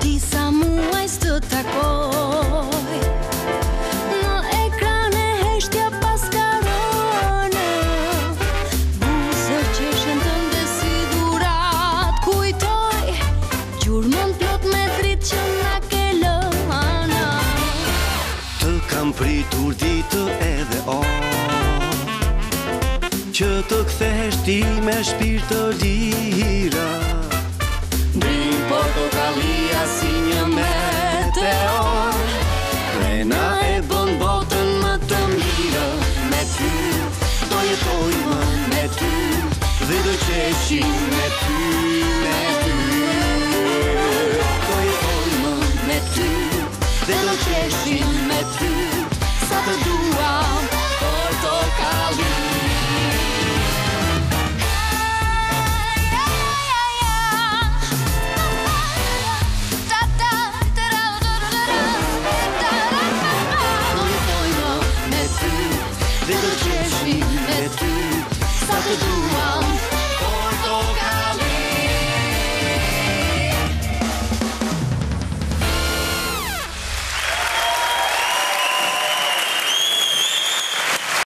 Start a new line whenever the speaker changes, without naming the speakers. Ти само е сто тако
pritur ditë edhe orë Që të kthesh ti me shpirë të lira Ndri portokalia si një meteor
Rena
e bën botën më të mirë Me ty, do jetojmë me ty Dhe do qeshim me ty